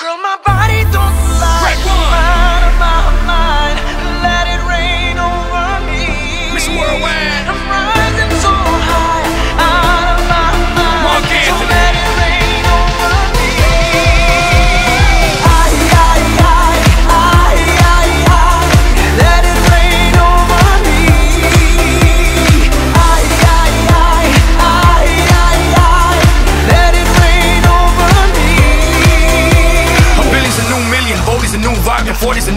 Girl, my body don't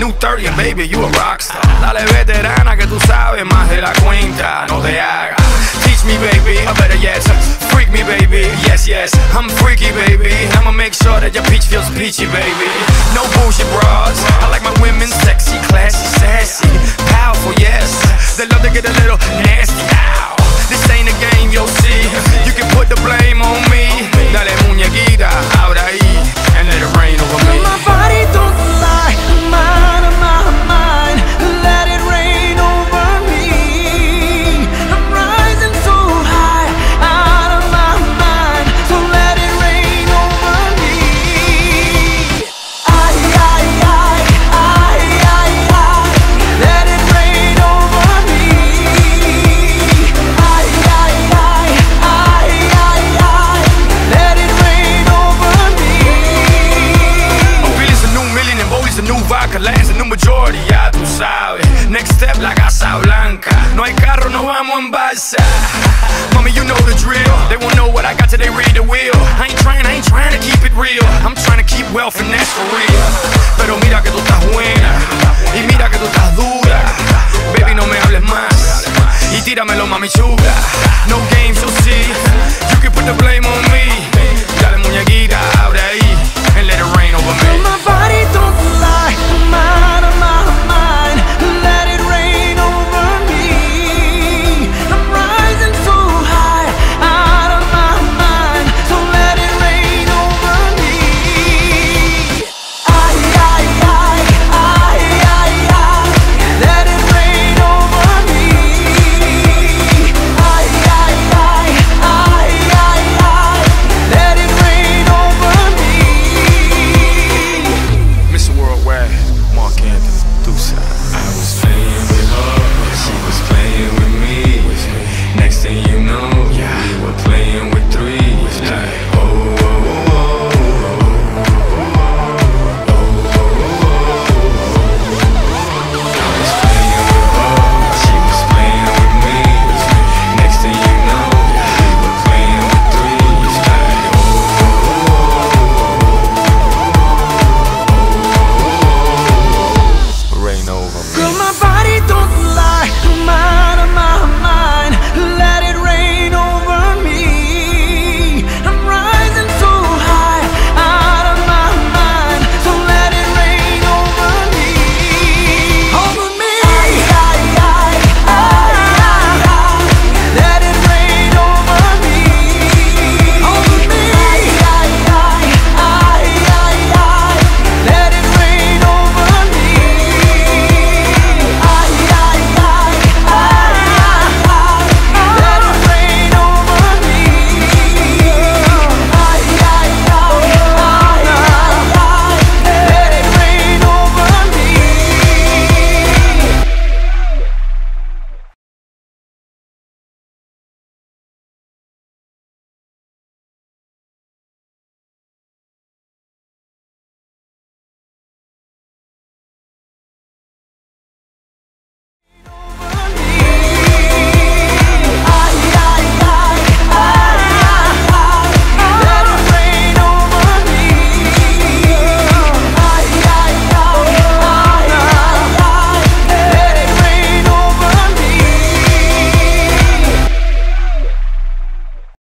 new 30, and baby, you a rockstar. Dale veterana que tú sabes más de la cuenta, no te hagas. Teach me, baby, I better yet, freak me, baby. Yes, yes, I'm freaky, baby. I'ma make sure that your peach feels peachy, baby. No bullshit bras. I like my women sexy, classy, sassy, Lance a new majority, ya tú sabes. Next step, la Casa Blanca. No hay carro, no vamos en balsa. Mommy, you know the drill. They won't know what I got till they read the wheel. I ain't trying, I ain't trying to keep it real. I'm trying to keep wealth and that's for real. Pero mira que tú estás buena. Y mira que tú estás dura. Baby, no me hables más. Y tíramelo, mami chula.